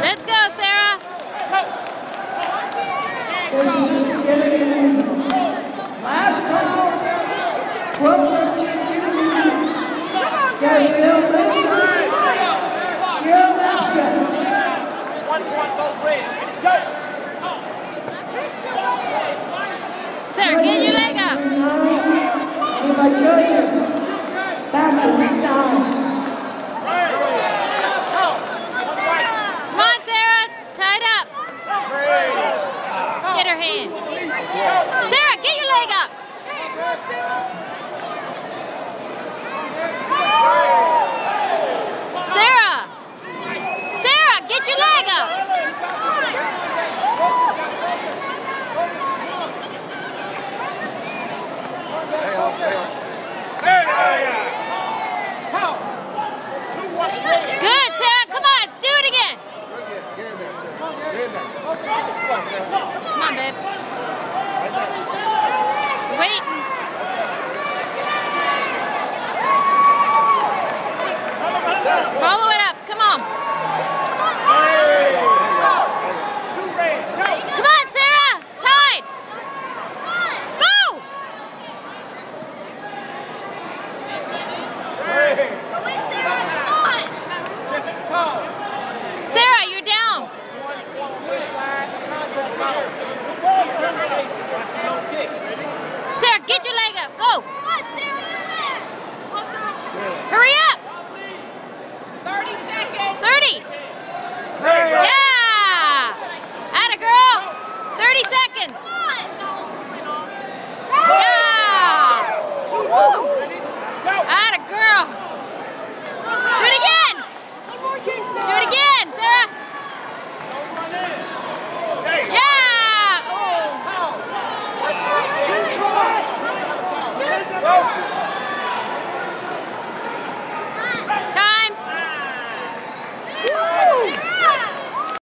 Let's go, Sarah. This is just beginning. Last call, 12, 13 intermediate. Gabrielle Mason, Gail Napster. One point both ways. Go! Sarah, get your leg up. I need my judges. Back to ring nine. Come on, Sarah. Tied up. Get her hand. Sarah, get your leg up. Sarah. Sarah, get your leg up. Good, Sarah. Come on, do it again. Come on, babe. Sarah, get your leg up. Go. On, Sarah, Hurry up. 30 seconds. 30. 30. Yeah. Atta girl. 30 seconds. Yeah. Atta girl. Do it again. Do it again.